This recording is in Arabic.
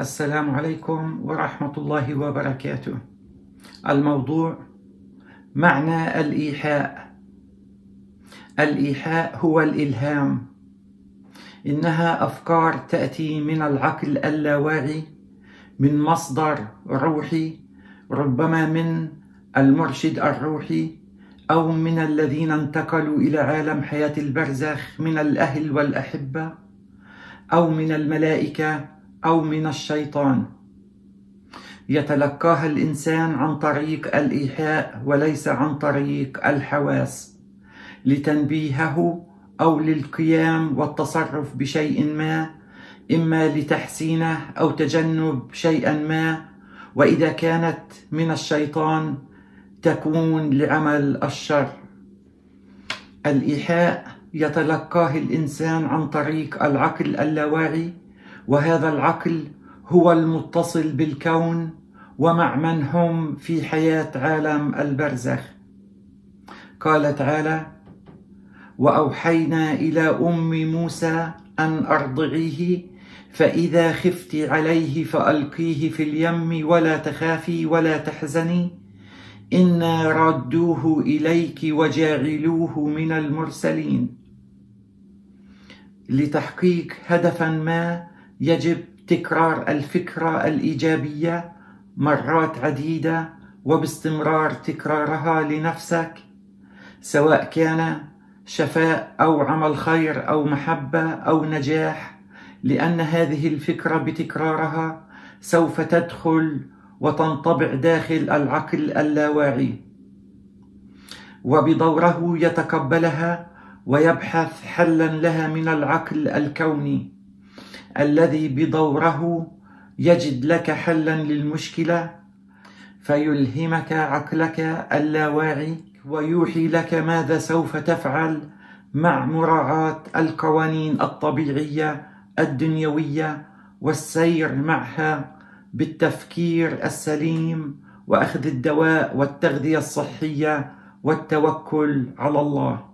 السلام عليكم ورحمة الله وبركاته. الموضوع معنى الإيحاء. الإيحاء هو الإلهام. إنها أفكار تأتي من العقل اللاواعي من مصدر روحي ربما من المرشد الروحي أو من الذين انتقلوا إلى عالم حياة البرزخ من الأهل والأحبة أو من الملائكة أو من الشيطان. يتلقاها الإنسان عن طريق الإيحاء وليس عن طريق الحواس لتنبيهه أو للقيام والتصرف بشيء ما إما لتحسينه أو تجنب شيئا ما. وإذا كانت من الشيطان تكون لعمل الشر. الإيحاء يتلقاه الإنسان عن طريق العقل اللاواعي وهذا العقل هو المتصل بالكون ومع من هم في حياة عالم البرزخ. قال تعالى وأوحينا إلى أم موسى أن أرضعيه فإذا خفت عليه فألقيه في اليم ولا تخافي ولا تحزني. إنا ردوه إليك وجاعلوه من المرسلين. لتحقيق هدفا ما يجب تكرار الفكرة الإيجابية مرات عديدة وباستمرار تكرارها لنفسك سواء كان شفاء أو عمل خير أو محبة أو نجاح لأن هذه الفكرة بتكرارها سوف تدخل وتنطبع داخل العقل اللاواعي. وبدوره يتقبلها ويبحث حلا لها من العقل الكوني. الذي بدوره يجد لك حلا للمشكلة فيلهمك عقلك اللاواعي ويوحي لك ماذا سوف تفعل مع مراعاة القوانين الطبيعية الدنيوية والسير معها بالتفكير السليم وأخذ الدواء والتغذية الصحية والتوكل على الله.